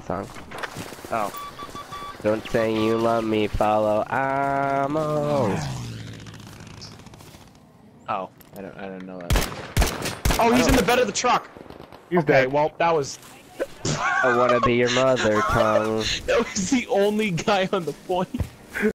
song. Oh. Don't say you love me, follow Amo. Oh. I don't. I don't know that. Oh, he's in the bed of the truck. He's Okay. dead. Well, that was I wanna be your mother Tom. that was the only guy on the point.